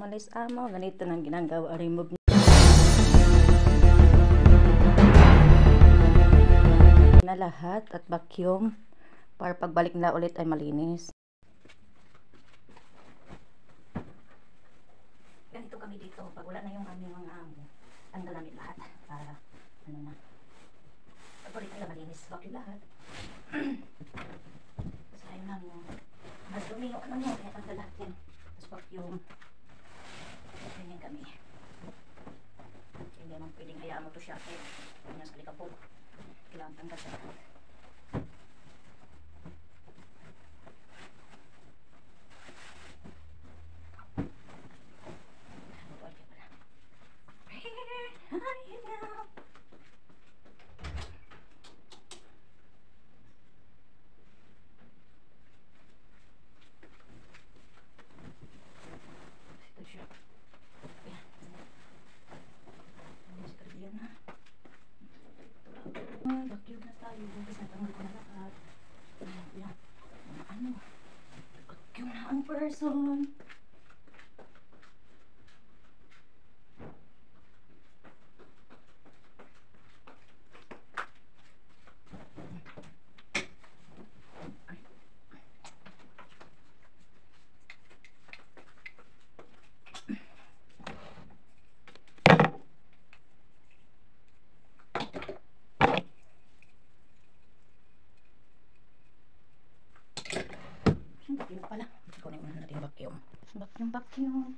umalis amo. Ganito nang ginagawa. Remove na lahat at vacuum para pagbalik na ulit ay malinis. Ganito kami dito. Pag wala na yung aming mga amo, tanggal namin lahat para ano na. Pagbalik nila malinis. Vacuum lahat. Ayaw namin yung mas dumi ano mo, kaya tanggal lahat yan. Tapos vacuum. Ang person. Yung vacuum pala. Kunin muna natin yung vacuum. Vacuum,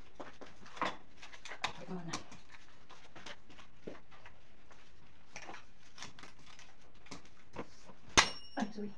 muna. Ay, sorry.